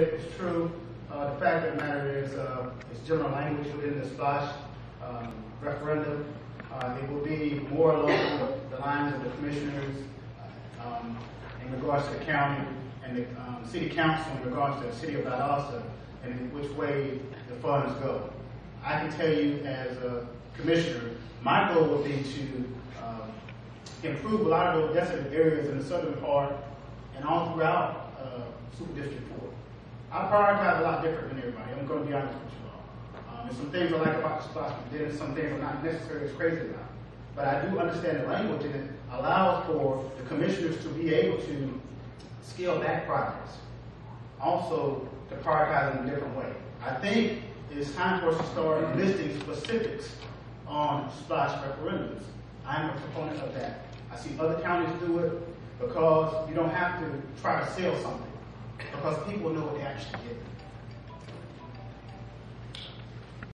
It's true. Uh, the fact of the matter is, uh, it's general language within the SPLOST um, referendum. Uh, it will be more along the lines of the commissioners um, in regards to the county and the um, city council in regards to the city of Valdosta and in which way the funds go. I can tell you as a commissioner, my goal would be to um, improve a lot of those desolate areas in the southern part and all throughout uh, Super District 4. I prioritize a lot different than everybody. I'm going to be honest with you all. Um, there's some things I like about the then there's some things I'm not necessarily as crazy about. But I do understand the language, and it allows for the commissioners to be able to scale back projects. Also, to prioritize in a different way. I think it's time for us to start listing specifics on SPLOST referendums. I'm a proponent of that. I see other counties do it because you don't have to try to sell something because people know what they actually get.